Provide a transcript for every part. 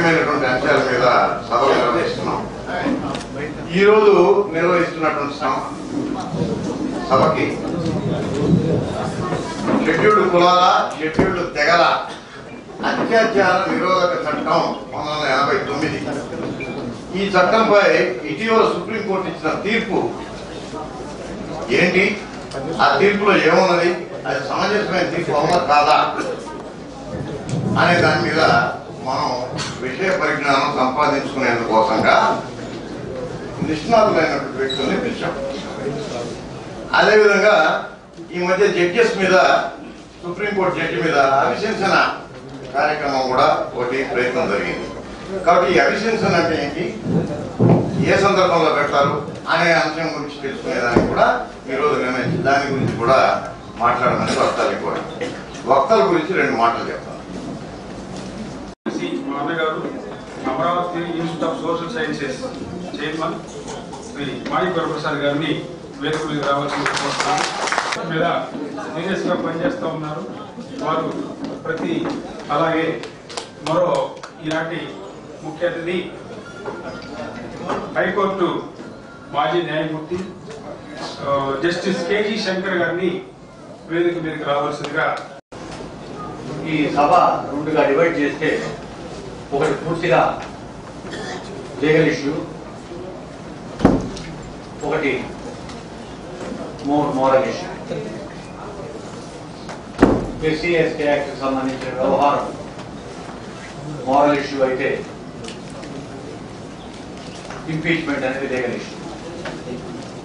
ముఖ్యమైనటువంటి అంశాల మీద సభ నిర్వహిస్తున్నాం. ఈ రోజు నిర్వహిస్తున్నటువంటి సభకి షెడ్యూల్డ్ కులాల షెడ్యూల్డ్ తెగల అత్యాచార నిరోధక చట్టం పంతొమ్మిది వందల తొమ్మిది. ఈ చట్టంపై ఇటీవల సుప్రీంకోర్టు ఇచ్చిన తీర్పు ఏంటి? ఆ తీర్పులో ఏమున్నది? అది సమంజసమైన తీర్పు అవునా కాదా? అనే దాని మీద మనం విషయ పరిజ్ఞానం సంపాదించుకునేందుకోసంగా నిష్ణాతులైనటువంటి వ్యక్తుల్ని పిలిచాం. అదేవిధంగా ఈ మధ్య జడ్జెస్ మీద సుప్రీంకోర్టు జడ్జి మీద అభిశంసన కార్యక్రమం కూడా ఒకటి ప్రయత్నం జరిగింది. కాబట్టి ఈ అభిశంసన అంటే ఏంటి? ఏ సందర్భంలో పెడతారు అనే అంశం గురించి తెలుసుకునేదానికి కూడా ఈరోజు నిర్ణయించి దాని గురించి కూడా మాట్లాడమని వక్తలు కూడా వక్తల గురించి రెండు మాటలు చెప్తాను సి మా అన్నగారు Amaravati Institute of Social Sciences chairman Shri Manik Varaprasad గారిని వేదిక రావాల్సిన కోరుతున్నాను మీద సీరియస్గా పనిచేస్తూ ఉన్నారు. వారు ప్రతి అలాగే మరో ఈనాటి ముఖ్య అతిథి హైకోర్టు మాజీ న్యాయమూర్తి జస్టిస్ కేజీ శంకర్ గారిని వేదిక మీదకి రావాల్సిందిగా ఈ సభ రెండుగా డివైడ్ చేస్తే ఒకటి పూర్తిగా లీగల్ ఇష్యూ ఒకటి. Moral issue SC ST act సంబంధించిన వ్యవహారం. మోరల్ ఇష్యూ అయితే ఇంపీచ్మెంట్ అనేది లీగల్ ఇష్యూ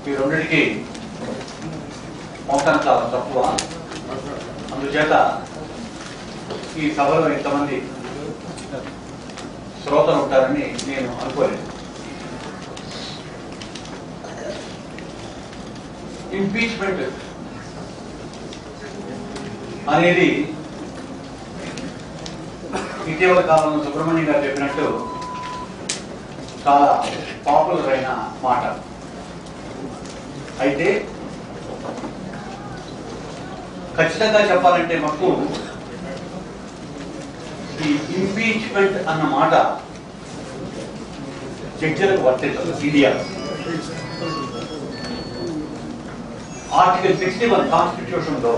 ఈ రెండింటికి మొత్తం చాలా తక్కువ. అందుచేత ఈ సభలో ఇంతమంది శ్రోతలు ఉంటారని నేను అనుకోలేదు. ఇంపీచ్మెంట్ అనేది ఇటీవల కాలంలో సుబ్రహ్మణ్యం గారు చెప్పినట్టు చాలా పాపులర్ అయిన మాట. అయితే ఖచ్చితంగా చెప్పాలంటే మాకు ఈ ఇంపీచ్మెంట్ అన్న మాట జడ్జిలకు వర్తించదు ఇండియా ఆర్టికల్ సిక్స్టీ వన్ కాన్స్టిట్యూషన్లో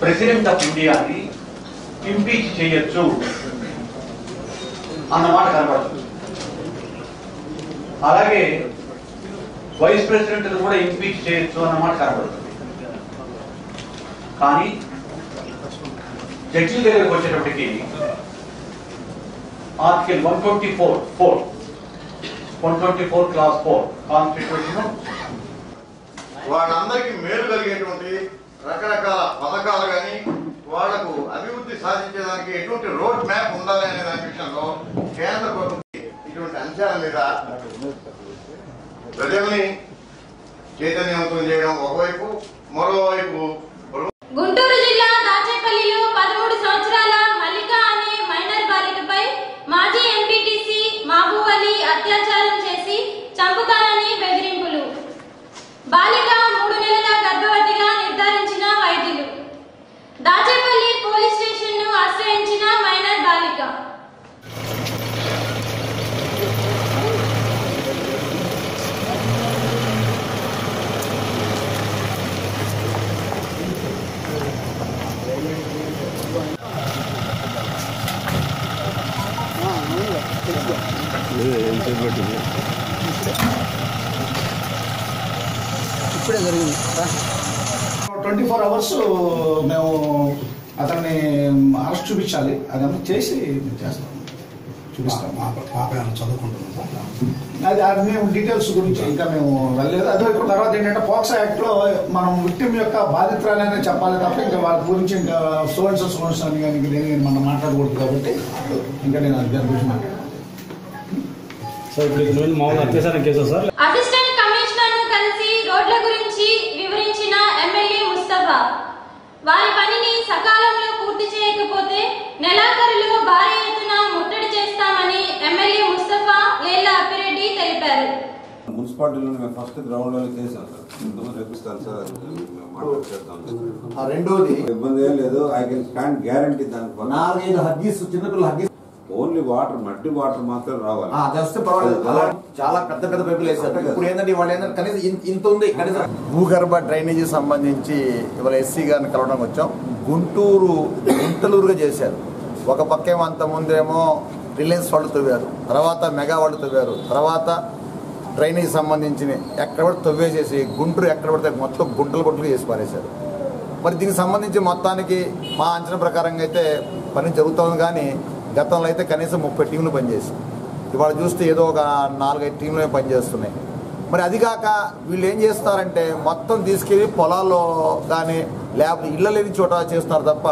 ప్రెసిడెంట్ ఆఫ్ ఇండియాని ఇంపీచ్ చేయొచ్చు అన్నమాట కనబడుతుంది అలాగే వైస్ ప్రెసిడెంట్ కూడా ఇంపీచ్ చేయొచ్చు అన్నమాట కనబడుతుంది కానీ జడ్జిల దగ్గరకు వచ్చేటప్పటికి article one twenty four four. One twenty four clause four constitution. వాళ్ళందరికీ మేలు కలిగేటువంటి రకరకాల పథకాలు కానీ వాళ్ళకు అభివృద్ధి సాధించేదానికి ఎటువంటి రోడ్ మ్యాప్ ఉండాలి అనే దాని విషయంలో కేంద్ర ప్రభుత్వం ఇటువంటి అంశాల మీద ప్రజల్ని చైతన్యవంతం చేయడం ఒకవైపు మరోవైపు గుంటూరు జిల్లా దాచేపల్లిలో పదమూడు సంవత్సరాల మల్లిక అనే మైనర్ బాలికపై మాజీ ఎంపీటీసీ మహబూబ్ అలీ అత్యాచారం చేసి చంపుతానని బెదిరింపులు బాలిక మూడు నెలల గర్భవతిగా నిర్ధారించిన వైద్యులు దాచేపల్లి పోలీస్ స్టేషన్ను ఆశ్రయించిన మైనర్ బాలిక ఇప్పుడే జరిగింది. ట్వంటీ ఫోర్ అవర్స్ మేము అతన్ని అరెస్ట్ చూపించాలి. అదంతా చేసి మేము చేస్తాం. చూపిస్తాం. మా పాప ఏమైనా చదువుకుంటున్నాం అది అది మేము డీటెయిల్స్ గురించి ఇంకా మేము వెళ్ళలేదు. అదే ఇప్పుడు తర్వాత ఏంటంటే పోక్సో యాక్ట్లో మనం విక్టిమ్ యొక్క బాధితురాలనే చెప్పాలి తప్ప ఇంకా వాళ్ళ గురించి ఇంకా సోన్స్ సోన్స్ అని కానీ ఇంకా దేని మనం మాట్లాడకూడదు కాబట్టి ఇంకా నేను అది దాని గురించి మాట్లాడను. సార్ ఇప్పుడు ఇది నుండి మామూలు అత్యాచారం కేసు సార్? అసిస్టెంట్ కమిషనర్ను కలిసి రోడ్ల గురించి వివరించిన ఎమ్మెల్యే ముస్తఫా వారి పనిని సకాలంలో పూర్తి చేయకపోతే నెలాఖరులో భారీ ఎత్తున ముట్టడి చేస్తామని ఎమ్మెల్యే ముస్తఫా లేళ్ళ అప్పిరెడ్డి తెలిపారు. మున్సిపాలిటీలో మేము ఫస్ట్ గ్రౌండ్లో చేసాం సార్ ఇంతకుముందు మాట్లాడతాం రెండోది ఇబ్బంది ఏం లేదు ఐ కెన్ స్టాండ్ గ్యారంటీ దానికి. నాలుగైదు హగ్గీస్ చిన్నపిల్లలు హగ్గీస్ ఓన్లీ వాటర్ మట్టి వాటర్ మాత్రం రావాలి. పర్వాలేదు. అలా చాలా పెద్ద పెద్ద పైపులు వేశారు. ఇప్పుడు ఏంటంటే వాళ్ళు ఏంటంటే కనీసం ఇంత ఉంది కనీసం భూగర్భ డ్రైనేజీ సంబంధించి ఇవాళ ఎస్సీ గారిని కలవడానికి వచ్చాం. గుంటూరు గుంటలూరుగా చేశారు. ఒక పక్కేమో అంత ముందేమో రిలయన్స్ వాళ్ళు తవ్వారు. తర్వాత మెగా వాళ్ళు తవ్వారు. తర్వాత డ్రైనేజ్ సంబంధించి ఎక్కడ పడితే తవ్వేసేసి గుంటూరు ఎక్కడ పడితే మొత్తం గుంటలు గుంటలు చేసి పారేశారు. మరి దీనికి సంబంధించి మొత్తానికి మా అంచనా ప్రకారంగా అయితే పని జరుగుతుంది కానీ గతంలో అయితే కనీసం ముప్పై టీంలు పనిచేసాయి ఇవాళ చూస్తే ఏదో ఒక నాలుగైదు టీంలు పనిచేస్తున్నాయి. మరి అది కాక వీళ్ళు ఏం చేస్తారంటే మొత్తం తీసుకెళ్ళి పొలాల్లో కానీ లేకపోతే ఇళ్ళ లేని చోట చేస్తున్నారు తప్ప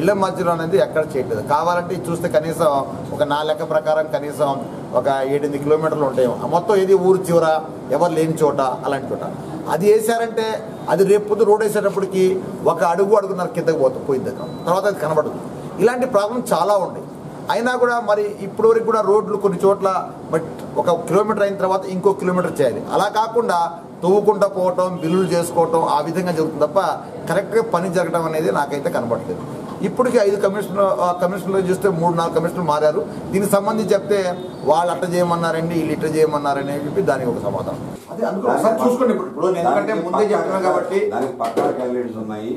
ఇళ్ళ మధ్యలో అనేది ఎక్కడ చేయట్లేదు. కావాలంటే చూస్తే కనీసం ఒక నా లెక్క ప్రకారం కనీసం ఒక ఏడెనిమిది కిలోమీటర్లు ఉంటాయి. ఆ మొత్తం ఏది ఊరు చివర ఎవరు లేని చోట అలాంటి చోట. అది వేసారంటే అది రేపు రోడ్ వేసేటప్పటికి ఒక అడుగు అడుగున్నర కిందకి పోతుంది పోయింది తర్వాత అది కనబడదు ఇలాంటి ప్రాబ్లం చాలా ఉన్నాయి. అయినా కూడా మరి ఇప్పటి వరకు కూడా రోడ్లు కొన్ని చోట్ల బట్ ఒక కిలోమీటర్ అయిన తర్వాత ఇంకో కిలోమీటర్ చేయాలి. అలా కాకుండా తవ్వుకుంటా పోవటం బిల్లులు చేసుకోవటం ఆ విధంగా జరుగుతుంది తప్ప కరెక్ట్గా పని జరగడం అనేది నాకైతే కనబడలేదు ఇప్పటికి ఐదు కమిషనర్ కమిషనర్లు చూస్తే మూడు నాలుగు కమిషనర్లు మారారు. దీనికి సంబంధించి చెప్తే వాళ్ళు అట్ట చేయమన్నారండి వీళ్ళు ఇట్ట చేయమన్నారని చెప్పి దానికి ఒక సమాధానం. అదే చూసుకోండి ఇప్పుడు. ఎందుకంటే ముందే చెప్తున్నాను కాబట్టి దానికి పక్కా క్యాలిడేట్స్ ఉన్నాయి.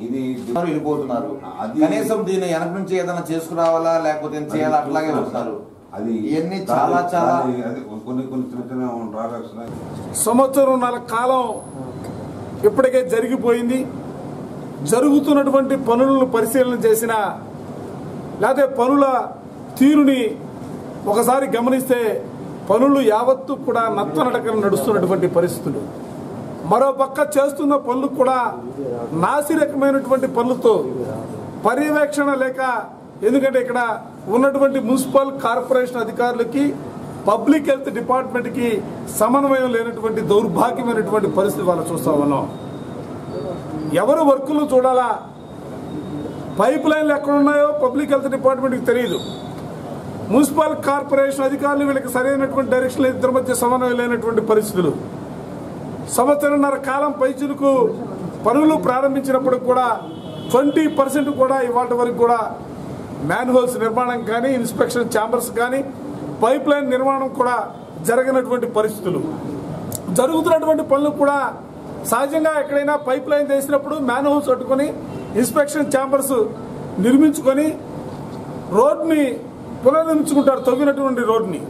ఇది వెళ్ళిపోతున్నారు. అది- కనీసం దీన్ని వెనక నుంచి ఏదైనా చేసుకురావాలా లేకపోతే చేయాలా అట్లాగే వస్తున్నారు అది ఇవన్నీ చాలా చాలా కొన్ని కొన్ని చిన్న చిన్న డ్రాబ్యాక్స్ ఉన్నాయి. సంవత్సరంన్నర కాలం ఇప్పటికే జరిగిపోయింది. జరుగుతున్నటువంటి పనులను పరిశీలన చేసిన లేకపోతే పనుల తీరుని ఒకసారి గమనిస్తే పనులు యావత్తు కూడా నత్తనడకన నడుస్తున్నటువంటి పరిస్థితులు. మరోపక్క చేస్తున్న పనులు కూడా నాసిరకమైనటువంటి పనులతో పర్యవేక్షణ లేక ఎందుకంటే ఇక్కడ ఉన్నటువంటి మున్సిపల్ కార్పొరేషన్ అధికారులకి పబ్లిక్ హెల్త్ డిపార్ట్మెంట్కి సమన్వయం లేనటువంటి దౌర్భాగ్యమైనటువంటి పరిస్థితి వాళ్ళు చూస్తా ఉన్నాం. ఎవరు వర్కులు చూడాలా? పైప్ లైన్లు ఎక్కడున్నాయో పబ్లిక్ హెల్త్ డిపార్ట్మెంట్కి తెలియదు మున్సిపల్ కార్పొరేషన్ అధికారులు వీళ్ళకి సరైనటువంటి డైరెక్షన్ ఇద్దరి మధ్య సమన్వయం లేనటువంటి పరిస్థితులు. సంవత్సరంన్నర కాలం పైచులకు పనులు ప్రారంభించినప్పుడు కూడా ట్వంటీ పర్సెంట్ కూడా ఇవాటి వరకు కూడా మ్యాన్ హోల్స్ నిర్మాణం కానీ ఇన్స్పెక్షన్ ఛాంబర్స్ కానీ పైప్ లైన్ నిర్మాణం కూడా జరగనటువంటి పరిస్థితులు. జరుగుతున్నటువంటి పనులు కూడా సహజంగా ఎక్కడైనా పైప్ లైన్ వేసినప్పుడు మ్యాన్ హోల్స్ పట్టుకొని ఇన్స్పెక్షన్ ఛాంబర్స్ నిర్మించుకొని రోడ్ని పునర్నిర్మించుకుంటారు తవ్వినటువంటి రోడ్ని.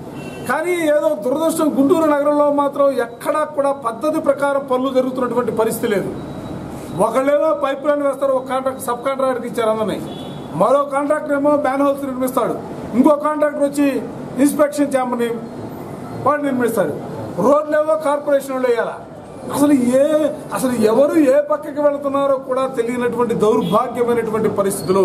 కానీ ఏదో దురదృష్టం గుంటూరు నగరంలో మాత్రం ఎక్కడా కూడా పద్ధతి ప్రకారం పనులు జరుగుతున్నటువంటి పరిస్థితి లేదు. ఒకళ్ళేమో పైప్ లైన్ వేస్తారు ఒక కాంట్రాక్ట్ సబ్ కాంట్రాక్టర్కి ఇచ్చారు అందరినీ మరో కాంట్రాక్టర్ ఏమో మ్యాన్ హౌస్ నిర్మిస్తాడు. ఇంకో కాంట్రాక్టర్ వచ్చి ఇన్స్పెక్షన్ ఛాంబర్ని వాడు నిర్మిస్తాడు. రోడ్లేవో కార్పొరేషన్ వాళ్ళు వేయాలా? అసలు ఏ అసలు ఎవరు ఏ పక్కకి వెళుతున్నారో కూడా తెలియనటువంటి దౌర్భాగ్యమైనటువంటి పరిస్థితులు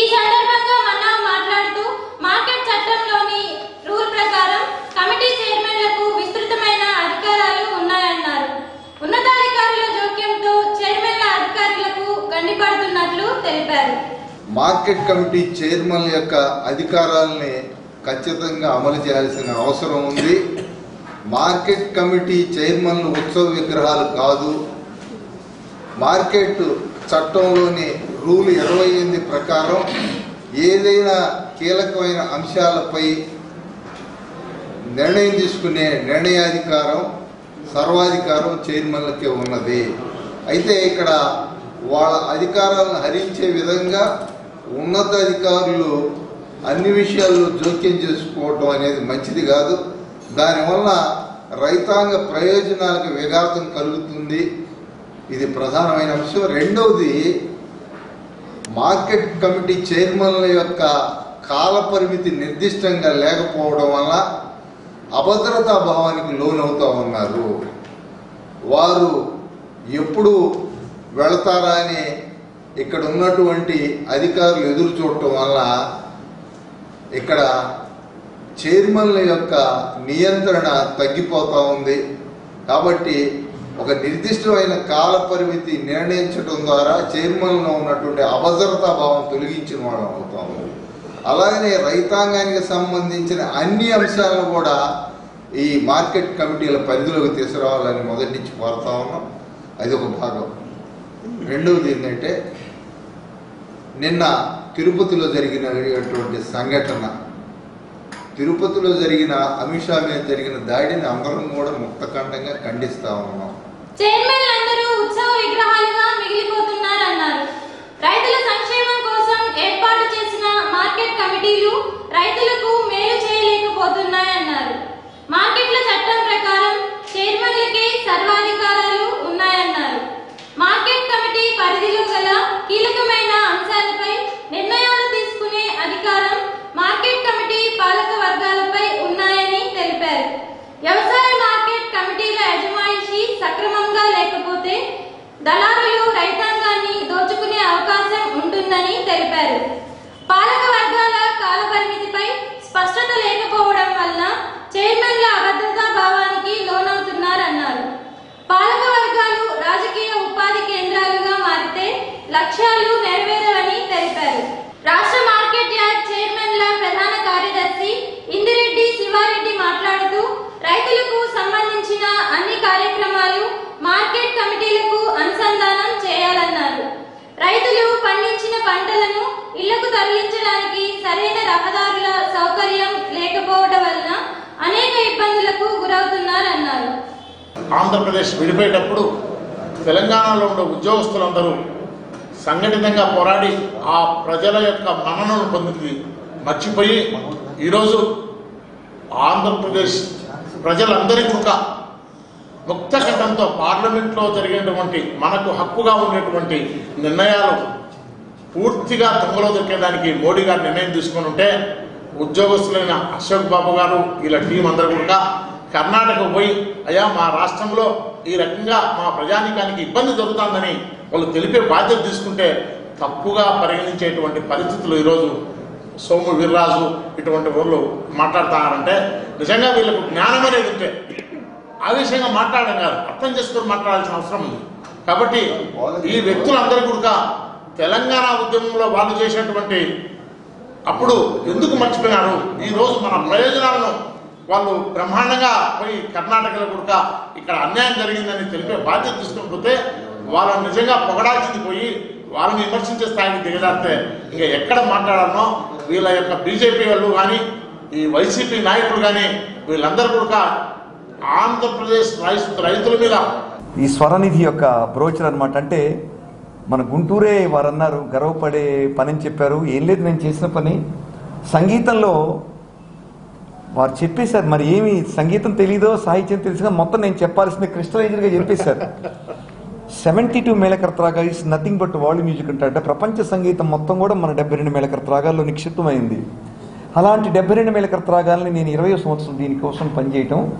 ఈ సందర్భంగా మన్నా మాట్లాడుతూ మార్కెట్ చట్టంలోని రూల్ ప్రకారం కమిటీ చైర్మన్లకు విస్తృతమైన అధికారాలు ఉన్నాయన్నారు. ఉన్నతాధికారుల జోక్యంతో చైర్మన్ల అధికారులకు గండిపడుతున్నట్లు తెలిపారు. మార్కెట్ కమిటీ చైర్మన్ యొక్క అధికారాలని ఖచ్చితంగా అమలు చేయాల్సిన అవసరం ఉంది. మార్కెట్ కమిటీ చైర్మన్లు ఉత్సవ విగ్రహాలు కాదు. మార్కెట్ చట్టంలోని రూల్ ఇరవై ఎనిమిది ప్రకారం ఏదైనా కీలకమైన అంశాలపై నిర్ణయం తీసుకునే నిర్ణయాధికారం సర్వాధికారం చైర్మన్లకే ఉన్నది. అయితే ఇక్కడ వాళ్ళ అధికారాలను హరించే విధంగా ఉన్నతాధికారులు అన్ని విషయాల్లో జోక్యం చేసుకోవటం అనేది మంచిది కాదు. దానివల్ల రైతాంగ ప్రయోజనాలకు విఘాతం కలుగుతుంది. ఇది ప్రధానమైన అంశం. రెండవది మార్కెట్ కమిటీ చైర్మన్ల యొక్క కాల పరిమితి నిర్దిష్టంగా లేకపోవడం వల్ల అభద్రతా భావానికి లోనవుతూ ఉన్నారు. వారు ఎప్పుడు వెళతారా అని ఇక్కడ ఉన్నటువంటి అధికారులు ఎదురు చూడటం వల్ల ఇక్కడ చైర్మన్ల యొక్క నియంత్రణ తగ్గిపోతూ ఉంది. కాబట్టి ఒక నిర్దిష్టమైన కాల పరిమితి నిర్ణయించడం ద్వారా చైర్మన్లో ఉన్నటువంటి అభద్రతా భావం తొలగించిన వాళ్ళం అవుతాము అలాగనే రైతాంగానికి సంబంధించిన అన్ని అంశాలను కూడా ఈ మార్కెట్ కమిటీల పరిధిలోకి తీసుకురావాలని మొదటి నుంచి కోరుతా ఉన్నాం. అది ఒక భాగం. రెండవది ఏంటంటే నిన్న తిరుపతిలో జరిగినటువంటి సంఘటన. తిరుపతిలో జరిగిన అమిత్ షా మీద జరిగిన దాడిని అందరం కూడా ముక్తఖండంగా ఖండిస్తా ఉన్నాం. చైర్మన్లందరూ ఉత్సవ విగ్రహాలుగా మిగిలిపోతున్నారన్నారు. రైతుల సంక్షేమం కోసం ఏర్పాటు చేసిన మార్కెట్ కమిటీలు రైతులకు మేలు చేయలేకపోతున్నాయన్నారు. మార్కెట్ల చట్టం ప్రకారం చైర్మన్లకే సర్వాధికారాలు ఉన్నాయన్నారు. మార్కెట్ కమిటీ పరిధిలో గల కీలకమైన అంశాలపై నిర్ణయాలు తీసుకునే అధికారం మార్కెట్ కమిటీ పాలక వర్గాల తెలిపారు పాలక వర్గాల కాలపరిమితిపై స్పష్టత లేకపోవడం వల్ల చైర్మన్ల అభద్రతా భావానికి లోనవుతున్నారన్నారు. పాలక వర్గాలు రాజకీయ ఉపాధి కేంద్రాలుగా మారితే లక్ష్యాలు నెరవేరవని తెలిపారు. రాష్ట్ర మార్కెట్ యార్డ్ చైర్మన్ల ప్రధాన కార్యదర్శి ఇందిరెడ్డి శివారెడ్డి మాట్లాడుతూ రైతులకు సంబంధించిన అన్ని కార్యక్రమాలు మార్కెట్ కమిటీలకు అనుసంధానం చేయాలన్నారు. రైతులు పండించిన పంటలను ఇళ్ళకు తరలించడానికి సరైన రహదారుల సౌకర్యం లేకపోవడం వలన అనేక ఇబ్బందులకు గురవుతున్నారన్నారు. ఆంధ్రప్రదేశ్ విడిపోయేటప్పుడు తెలంగాణలో ఉండే ఉద్యోగస్తులందరూ సంఘటితంగా పోరాడి ఆ ప్రజల యొక్క మన్ననను పొందింది మర్చిపోయి ఈరోజు ఆంధ్రప్రదేశ్ ప్రజలందరికీ కూడా ముక్త ఘటంతో పార్లమెంట్లో జరిగేటువంటి మనకు హక్కుగా ఉండేటువంటి నిర్ణయాలు పూర్తిగా తుంగలో దొరికేదానికి మోడీ గారు నిర్ణయం తీసుకుని ఉంటే ఉద్యోగస్తులైన అశోక్ బాబు గారు ఇలా టీం అందరూ కూడా కర్ణాటక పోయి అయ్యా మా రాష్ట్రంలో ఈ రకంగా మా ప్రజానీకానికి ఇబ్బంది జరుగుతుందని వాళ్ళు తెలిపే బాధ్యత తీసుకుంటే తప్పుగా పరిగణించేటువంటి పరిస్థితులు ఈరోజు సోము వీర్రాజు ఇటువంటి వాళ్ళు మాట్లాడతారంటే నిజంగా వీళ్ళకు జ్ఞానం అనేది ఉంటే ఆ విషయంగా మాట్లాడడం కాదు అర్థం చేసుకొని మాట్లాడాల్సిన అవసరం ఉంది. కాబట్టి ఈ వ్యక్తులందరూ కూడా తెలంగాణ ఉద్యమంలో వాళ్ళు చేసినటువంటి అప్పుడు ఎందుకు మర్చిపోయినారు ఈ రోజు మన ప్రయోజనాలను వాళ్ళు బ్రహ్మాండంగా పోయి కర్ణాటకలో కూడా ఇక్కడ అన్యాయం జరిగిందని తెలిపే బాధ్యత తీసుకుంటే వాళ్ళని నిజంగా పొగడాల్సింది పోయి వాళ్ళని విమర్శించే స్థాయికి దిగజారితే ఇంకా ఎక్కడ మాట్లాడాలనో వీళ్ళ యొక్క బీజేపీ వాళ్ళు కానీ ఈ వైసీపీ నాయకులు కానీ వీళ్ళందరూ కూడా ఆంధ్రప్రదేశ్ రైతుల మీద. ఈ స్వరనిధి యొక్క బ్రోచర్ అనమాట అంటే మన గుంటూరే వారు అన్నారు గర్వపడే పని అని చెప్పారు. ఏం లేదు నేను చేసిన పని. సంగీతంలో వారు చెప్పేశారు. మరి ఏమి సంగీతం తెలీదో సాహిత్యం తెలుసుగా మొత్తం నేను చెప్పాల్సిన క్రిస్టలైజర్గా చెప్పేశారు. Seventy two మేళకర్తరాగా is nothing but value music అంటే అంటే ప్రపంచ సంగీతం మొత్తం కూడా మన డెబ్బై రెండు మేళకర్తరాగాల్లో నిక్షిప్తమైంది. అలాంటి డెబ్బై రెండు మేళకర్తరాగాల్ని నేను ఇరవై సంవత్సరం దీనికోసం పనిచేయటం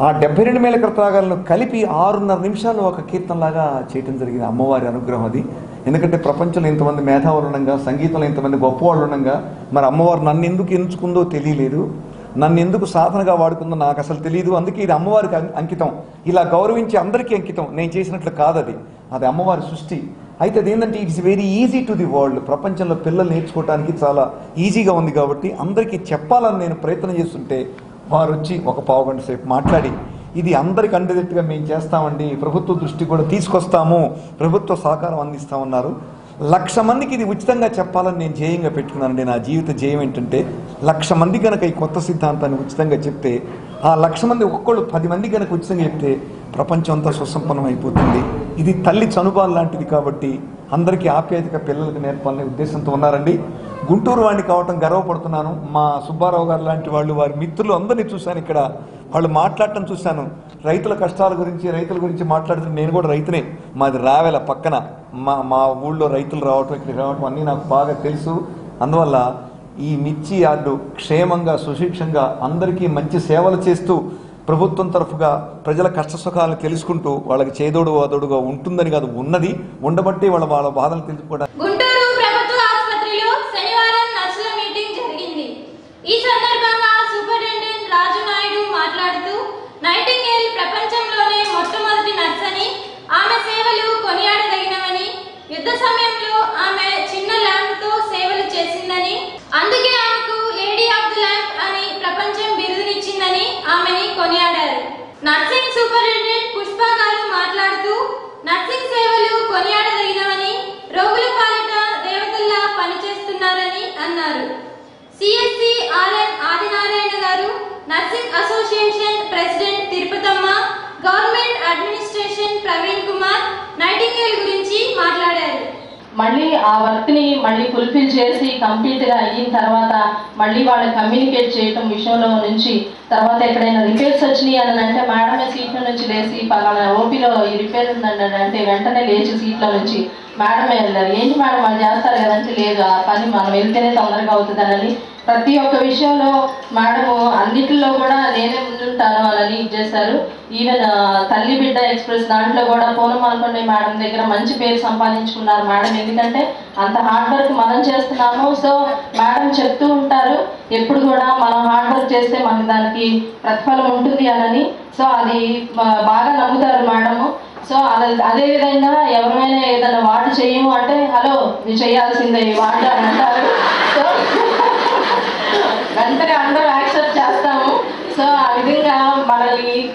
ఆ డెబ్బై రెండు మేల కృతరాగాలను కలిపి ఆరున్నర నిమిషాలు ఒక కీర్తనలాగా చేయటం జరిగింది. అమ్మవారి అనుగ్రహం అది. ఎందుకంటే ప్రపంచంలో ఇంతమంది మేధావులు ఉండగా సంగీతంలో ఇంతమంది గొప్పవాళ్ళు ఉండగా మరి అమ్మవారు నన్ను ఎందుకు ఎంచుకుందో తెలియలేదు. నన్ను ఎందుకు సాధనగా వాడుకుందో నాకు అసలు తెలియదు. అందుకే ఇది అమ్మవారికి అంకితం. ఇలా గౌరవించి అందరికీ అంకితం. నేను చేసినట్లు కాదు అది. అది అమ్మవారి సృష్టి. అయితే అది ఏంటంటే it's very easy to the world. ప్రపంచంలో పిల్లలు నేర్చుకోవడానికి చాలా ఈజీగా ఉంది కాబట్టి అందరికీ చెప్పాలని నేను ప్రయత్నం చేస్తుంటే వారు వచ్చి ఒక పావు గంట సేపు మాట్లాడి ఇది అందరికి అందేటట్టుగా మేము చేస్తామండి ప్రభుత్వ దృష్టి కూడా తీసుకొస్తాము ప్రభుత్వ సహకారం అందిస్తామన్నారు. లక్ష మందికి ఇది ఉచితంగా చెప్పాలని నేను ధ్యేయంగా పెట్టుకున్నానండి. నా జీవిత ధ్యేయం ఏంటంటే లక్ష మంది కనుక ఈ కొత్త సిద్ధాంతాన్ని ఉచితంగా చెప్తే ఆ లక్ష మంది ఒక్కళ్ళు పది మంది కనుక ఉచితంగా చెప్తే ప్రపంచం అంతా సుసంపన్నం అయిపోతుంది ఇది తల్లి చనుబాలు లాంటిది కాబట్టి అందరికీ ఆప్యాయతగా పిల్లలకు నేర్పాలనే ఉద్దేశంతో ఉన్నారండి. గుంటూరు వాడిని కావటం గర్వపడుతున్నాను. మా సుబ్బారావు గారు లాంటి వాళ్ళు వారి మిత్రులు అందరినీ చూశాను ఇక్కడ. వాళ్ళు మాట్లాడటం చూశాను. రైతుల కష్టాల గురించి రైతుల గురించి మాట్లాడుతున్న నేను కూడా రైతునే. మాది రావెల పక్కన. మా మా ఊళ్ళో రైతులు రావటం ఇక్కడ రావటం అన్నీ నాకు బాగా తెలుసు. అందువల్ల ఈ మిర్చి యార్డు క్షేమంగా సుశిక్షంగా అందరికీ మంచి సేవలు చేస్తూ ప్రభుత్వం తరఫుగా ప్రజల కష్ట సుఖాలను తెలుసుకుంటూ వాళ్ళకి చేదోడు వాదోడుగా ఉంటుందని కాదు ఉన్నది ఉండబట్టి వాళ్ళ వాళ్ళ బాధలు తెలుసుకోవడానికి గుంటూరు ప్రభుత్వ ఆసుపత్రిలో శనివారం నర్సుల మీటింగ్ జరిగింది ఈ సందర్భంగా సూపరింటెండెంట్ రాజు నాయుడు మాట్లాడుతూ నైటింగేల్ ప్రపంచంలోనే మొట్టమొదటి నర్స్ అని ఆమె సేవలు కొనియాడదగినవని యుద్ధ సమయంలో ఆమె చిన్న ల్యాంప్తో సేవలు చేసిందని అందుకే ఆమెకు లేడీ ఆఫ్ ది ల్యాంప్ అని ప్రపంచం బిరుదునిచ్చిందని ఆమెని నర్సింగ్ సూపరింటెండెంట్ పుష్ప గారు మాట్లాడుతూ నర్సింగ్ సేవలు కొనియాడదగినవని రోగుల పాలిట దేవతల్లా పనిచేస్తున్నారని అన్నారు. సిఎస్సి ఆర్ఎన్ ఆదినారాయణ గారు నర్సింగ్ అసోసియేషన్ ప్రెసిడెంట్ తిరుపతమ్మ మళ్ళీ ఆ వర్క్ని మళ్ళీ ఫుల్ఫిల్ చేసి కంప్లీట్గా అయిన తర్వాత మళ్ళీ వాళ్ళు కమ్యూనికేట్ చేయటం విషయంలో నుంచి తర్వాత ఎక్కడైనా రిపేర్స్ వచ్చినాయి అని అంటే మేడమే సీట్లో నుంచి లేచి పలానా ఓపీలో ఈ రిపేర్ ఉందండి అంటే వెంటనే లేచి సీట్లో నుంచి మేడమే వెళ్ళారు ఏంటి మేడం వాళ్ళు చేస్తారు కదంటే లేదు ఆ పని మనం వెళ్తేనే తొందరగా అవుతుందనని ప్రతి ఒక్క విషయంలో మేడము అన్నిటిలో కూడా నేనే ముందుంటాను అని చేశారు. ఈవెన్ తల్లి బిడ్డ ఎక్స్ప్రెస్ దాంట్లో కూడా పూనం మాల్కొండ మేడం దగ్గర మంచి పేరు సంపాదించుకున్నారు మేడం. ఎందుకంటే అంత హార్డ్ వర్క్ మనం చేస్తున్నాము. సో మేడం చెప్తూ ఉంటారు ఎప్పుడు కూడా మనం హార్డ్ వర్క్ చేస్తే మనకి దానికి ప్రతిఫలం ఉంటుంది అని సో అది బాగా నమ్ముతారు మేడము. సో అదే అదే విధంగా ఎవరైనా ఏదైనా వాడు చేయము అంటే హలో నువ్వు చేయాల్సిందే ఈ అని అంటారు. సో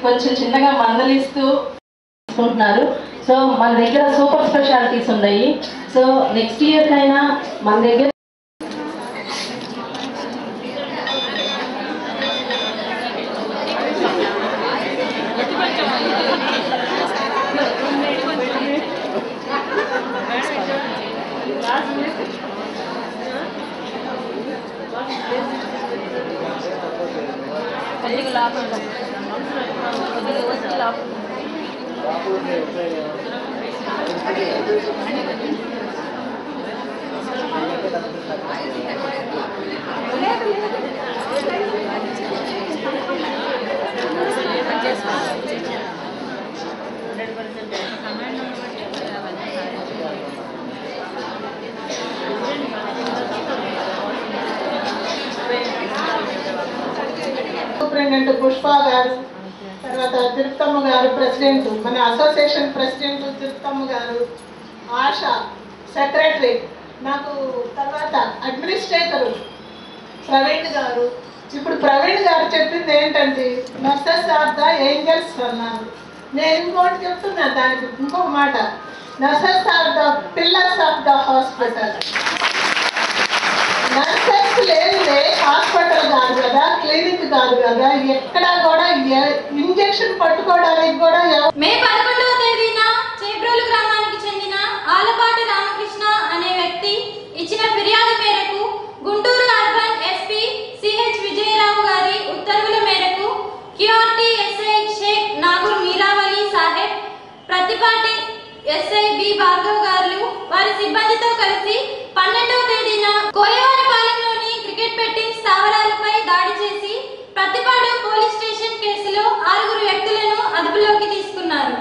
కొంచెం చిన్నగా మందలిస్తూ తీసుకుంటున్నారు. సో మన దగ్గర సూపర్ స్పెషాలిటీస్ ఉన్నాయి. సో నెక్స్ట్ ఇయర్కైనా మన దగ్గర ప్రెసిడెంట్ పుష్ప గారు తర్వాత తిరుపతమ్మ గారు ప్రెసిడెంట్ మన అసోసియేషన్ ప్రెసిడెంట్ తిరుపతమ్మ గారు ఆశ సెక్రటరీ నాకు తర్వాత అడ్మినిస్ట్రేటరు ప్రవీణ్ గారు. ఇప్పుడు ప్రవీణ్ గారు చెప్పింది ఏంటంటే నర్సెస్ ఆర్ ద ఏంజల్స్ అన్నారు. నేను ఇంకోటి చెప్తున్నా దానికి ఇంకొక మాట. Nurses are the pillars of the hospital. Nurses లేదే హాస్పిటల్ కాదు కదా క్లినిక్ కాదు కదా ఎక్కడ కూడా ఇంజెక్షన్ పట్టుకోవడానికి కూడా మే పదకొండవ తేదీన చేబ్రోలు గ్రామానికి చెందిన ఆలపాటి రామకృష్ణ అనే వ్యక్తి ఇచ్చిన ఫిర్యాదు మేరకు Guntur urban SP CH Vijayarao గారి ఉత్తర్వుల మేరకు QRT SI Sheikh Nagoor Meelavali Saheb Prathipati SI B Bhargav గారు వారి సిబ్బందితో కలిసి పన్నెండవ తేదీన కోయవరపాలెంలోని క్రికెట్ బెట్టింగ్ స్థావరాలపై దాడి చేసి ప్రతిపాడు పోలీస్ స్టేషన్ కేసులో ఆరుగురు వ్యక్తులను అదుపులోకి తీసుకున్నారు.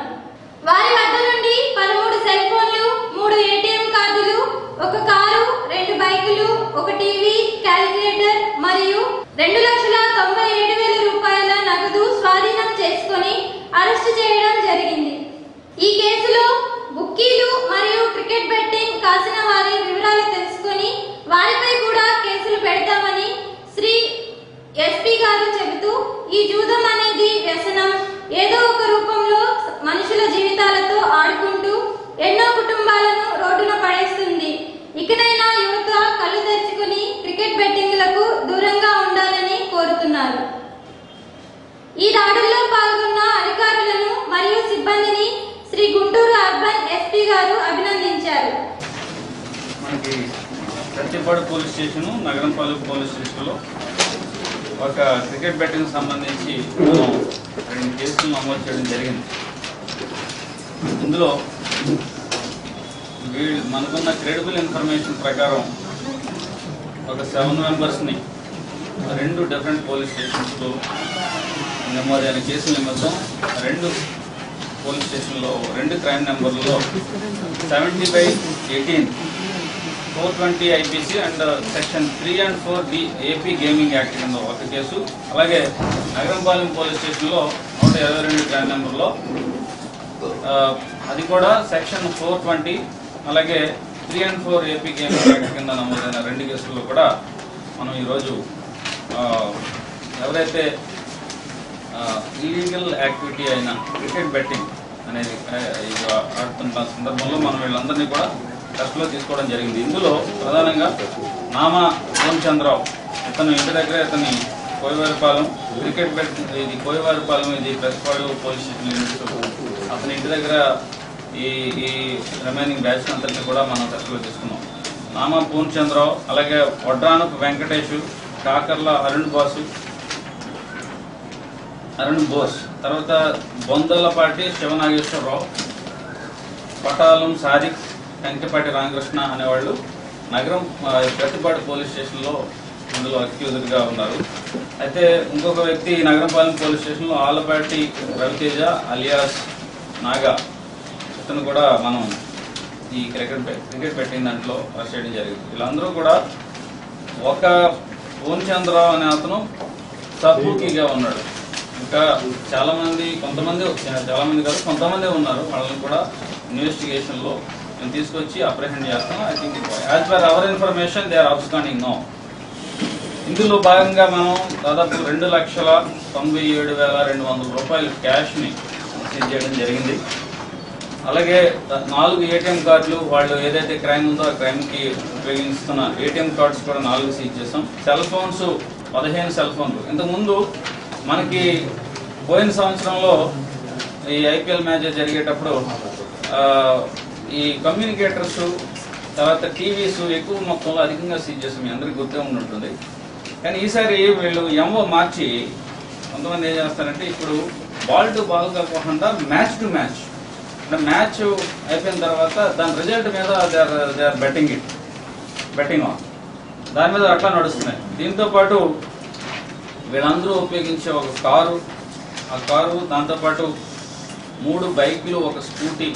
వారి వద్ద నుండి పదమూడు సెల్ ఫోన్లు మూడు ఏటీఎం కార్డులు ఒక కారు రెండు బైకులు ఒక టీవీ క్యాలిక్యులేటర్ మరియు రెండు లక్షల తొంభై ఏడు వేల రూపాయల నగదు స్వాధీనం చేసుకొని అరెస్టు చేయడం జరిగింది. ఈ కేసులో బుక్కీలు మరియు క్రికెట్ బెట్టింగ్ కాసిన వారి వివరాలు తెలుసుకొని వారిపై కూడా కేసులు పెడతామని శ్రీ ఎస్పీ గారు చెబుతూ ఈ జూదం అనేది వ్యసనం. ఏదో ఒక రూపంలో మనుషుల జీవితాలతో ఆడుకుంటూ ఎన్నో కుటుంబాలను రోడ్డున పడేస్తుంది. ఇకనైనా యువత కళ్ళు తెరుచుకుని క్రికెట్ బెట్టింగ్లకు దూరంగా ఉండాలని కోరుతున్నారు. ఈ దాడుల్లో పాల్గొన్న అధికారులను మరియు సిబ్బందిని శ్రీ గుంటూరు అర్బన్ ఎస్పీ గారు అభినందించారు. మనకి Sathyapadu police station Nagarampalem police స్టేషన్లో ఒక క్రికెట్ బ్యాటింగ్ సంబంధించి రెండు కేసులు నమోదు చేయడం జరిగింది. ఇందులో వీళ్ళు మనకున్న క్రెడిబుల్ ఇన్ఫర్మేషన్ ప్రకారం ఒక సెవెన్ మెంబర్స్ని రెండు డిఫరెంట్ పోలీస్ స్టేషన్స్లో నమోదైన కేసుల నిమిత్తం రెండు పోలీస్ స్టేషన్లో రెండు క్రైమ్ నెంబర్లలో seventy by eighteen four twenty IPC and section three and four D AP gaming act కింద ఒక కేసు. అలాగే నగరంపాలెం పోలీస్ స్టేషన్లో నూట ఇరవై రెండు క్రైమ్ నెంబర్లో అది కూడా సెక్షన్ ఫోర్ ట్వంటీ అలాగే three and four AP gaming act కింద నమోదైన రెండు కేసుల్లో కూడా మనం ఈరోజు ఎవరైతే ఇల్లీగల్ యాక్టివిటీ అయిన క్రికెట్ బెట్టింగ్ అనేది ఆడుతున్న సందర్భంలో మనం వీళ్ళందరినీ కూడా కస్టడీలో తీసుకోవడం జరిగింది. ఇందులో ప్రధానంగా నామ ఓంచంద్రరావు ఇతను ఇంటి దగ్గర ఇతని కోయవారిపాలెం క్రికెట్ బెట్ ఇది కోయవారిపాలెం ఇది ప్రతిపాడు పోలీస్ స్టేషన్ లిమిట్స్ అతని ఇంటి దగ్గర ఈ ఈ రిమైనింగ్ బ్యాచ్ అంతటిని కూడా మనం కస్టడీలో తీసుకున్నాం. నామ పూర్ణచంద్రరావు అలాగే వడ్రానపు వెంకటేష్ కాకర్ల అరుణ్ బాసు అరుణ్ బోస్. తర్వాత బొందలపాటి శివనాగేశ్వరరావు పటాలం సాదిక్ కంకిపాటి రామకృష్ణ అనేవాళ్ళు నగరం ఆ, ప్రతిపాడు పోలీస్ స్టేషన్లో ఇందులో అక్యూజ్డ్గా ఉన్నారు. అయితే ఇంకొక వ్యక్తి నగరంపాలెం పోలీస్ స్టేషన్లో ఆలపాటి రవితేజ అలియాస్ నాగా. ఇతను కూడా మనం ఈ క్రికెట్ పె- క్రికెట్ పెట్టిన దాంట్లో అరెస్ట్ చేయడం జరిగింది. వీళ్ళందరూ కూడా ఒక పూర్ణచంద్రరావు అనే అతను సబ్బుకిగా ఉన్నాడు. ఇంకా చాలా మంది కొంతమంది చాలా మంది కాదు కొంతమంది ఉన్నారు. వాళ్ళని కూడా ఇన్వెస్టిగేషన్లో మేము తీసుకొచ్చి అప్రహెండ్ చేస్తాం I think as per our information they are outstanding no ఇందులో భాగంగా మనం దాదాపు రెండు లక్షల తొంభై ఏడు వేల రెండు వందల రూపాయల క్యాష్ని సీజ్ చేయడం జరిగింది. అలాగే నాలుగు ఏటీఎం కార్డులు వాళ్ళు ఏదైతే క్రైమ్ ఉందో ఆ క్రైమ్కి ఉపయోగిస్తున్న ఏటీఎం కార్డ్స్ కూడా నాలుగు సీజ్ చేసాం సెల్ ఫోన్స్ పదిహేను సెల్ ఫోన్లు ఇంతకుముందు మనకి పోయిన సంవత్సరంలో ఈ ఐపీఎల్ మ్యాచ్ జరిగేటప్పుడు ఈ కమ్యూనికేటర్స్ తర్వాత టీవీస్ ఎక్కువ మొత్తంలో అధికంగా సీజ్ చేసి మీ అందరికీ గుర్తే ఉంటుంది కానీ ఈసారి వీళ్ళు ఎంఓ మార్చి కొంతమంది ఏం చేస్తారంటే ఇప్పుడు బాల్ టు బాల్ కాకుండా మ్యాచ్ టు మ్యాచ్ అంటే మ్యాచ్ అయిపోయిన తర్వాత దాని రిజల్ట్ మీద they are they are betting it betting on దాని మీద అట్లా నడుస్తున్నాయి. దీంతో పాటు వీళ్ళందరూ ఉపయోగించే ఒక కారు. ఆ కారు దాంతోపాటు మూడు బైక్లు ఒక స్కూటీ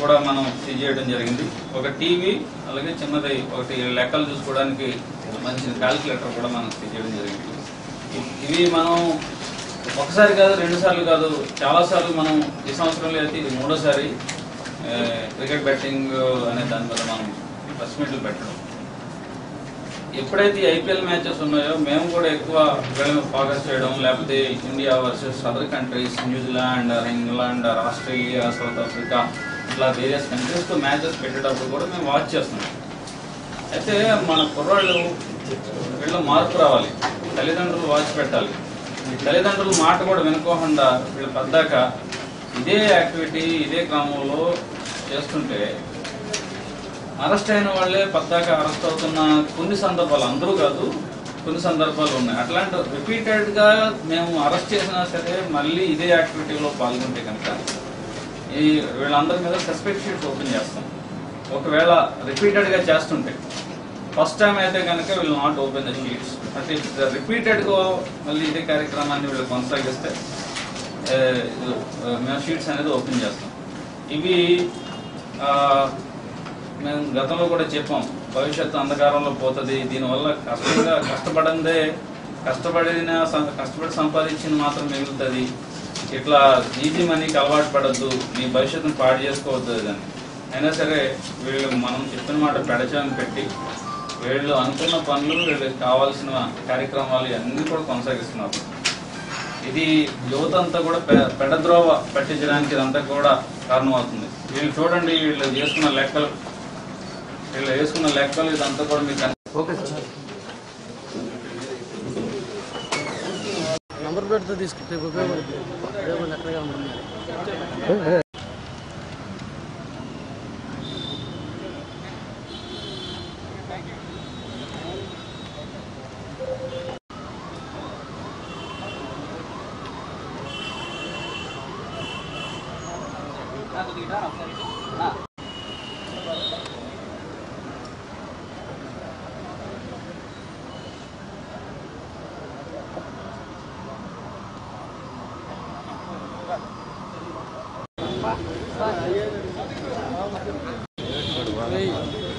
కూడా మనం సీజ్ చేయడం జరిగింది. ఒక టీవీ అలాగే చిన్నది ఒకటి లెక్కలు చూసుకోవడానికి మంచి క్యాలిక్యులేటర్ కూడా మనం సీజ్ చేయడం జరిగింది. ఇవి మనం ఒకసారి కాదు రెండు సార్లు కాదు చాలాసార్లు మనం ఈ సంవత్సరంలో అయితే ఇది మూడోసారి క్రికెట్ బెట్టింగ్ అనే దాని మీద మనం ఫస్ట్ మీట్లు పెట్టడం. ఎప్పుడైతే ఐపీఎల్ మ్యాచెస్ ఉన్నాయో మేము కూడా ఎక్కువ వీళ్ళ ఫోకస్ చేయడం లేకపోతే India versus other countries New Zealand England Australia South Africa ఇట్లా వేరియస్ కంట్రీస్తో మ్యాచెస్ పెట్టేటప్పుడు కూడా మేము వాచ్ చేస్తున్నాం. అయితే మన కుర్రాళ్ళు వీళ్ళు మార్పు రావాలి. తల్లిదండ్రులు వాచ్ పెట్టాలి. తల్లిదండ్రులు తల్లిదండ్రుల మాట కూడా వినుకోకుండా వీళ్ళు పెద్దాక ఇదే యాక్టివిటీ ఇదే క్రమంలో చేస్తుంటే అరెస్ట్ అయిన వాళ్ళే పద్దాక అరెస్ట్ అవుతున్న కొన్ని సందర్భాలు అందరూ కాదు కొన్ని సందర్భాలు ఉన్నాయి. అట్లాంటి రిపీటెడ్గా మేము అరెస్ట్ చేసినా సరే మళ్ళీ ఇదే యాక్టివిటీలో పాల్గొంటే కనుక ఈ వీళ్ళందరి మీద సస్పెక్ట్ షీట్స్ ఓపెన్ చేస్తాం. ఒకవేళ రిపీటెడ్గా చేస్తుంటే ఫస్ట్ టైం అయితే కనుక వీళ్ళు నాట్ ఓపెన్ ద షీట్స్. అంటే రిపీటెడ్గా మళ్ళీ ఇదే కార్యక్రమాన్ని వీళ్ళు కొనసాగిస్తే మేము షీట్స్ అనేది ఓపెన్ చేస్తాం. ఇవి మేము గతంలో కూడా చెప్పాం భవిష్యత్తు అంధకారంలో పోతుంది దీనివల్ల కష్టంగా కష్టపడందే కష్టపడిన కష్టపడి సంపాదించింది మాత్రం మిగులుతుంది. ఇట్లా ఈజీ మనీకి అలవాటు పడద్దు నీ భవిష్యత్తును పాడు చేసుకోవద్దు అని. అయినా సరే వీళ్ళు మనం చెప్పిన మాట పెడచాన్ని పెట్టి వీళ్ళు అనుకున్న పనులు వీళ్ళకి కావాల్సిన కార్యక్రమాలు అన్ని కూడా కొనసాగిస్తున్నారు. ఇది యువత అంతా కూడా పె- పెడద్రోవ పట్టించడానికి ఇదంతా కూడా కారణమవుతుంది. వీళ్ళు చూడండి వీళ్ళు చేస్తున్న లెక్కలు. వీళ్ళు వేసుకున్న లెక్కలు ఇదంతా కూడా మీకు ఓకే సార్. నంబర్ ప్లేట్తో తీసుకుంటే ఉపయోగపడుతుంది ఉపయోగపడి ఎక్కడగా ఉంటుంది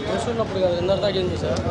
వస్తున్నప్పుడు కదా ఎందరు తగ్గింది సార్